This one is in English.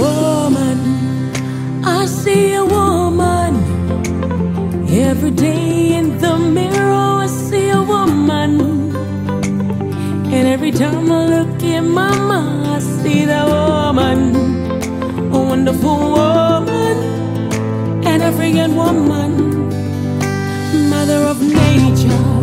woman. I see a woman every day in the mirror. I see a woman, and every time I look in my mind, I see that woman, a wonderful woman, an African woman, mother of nature.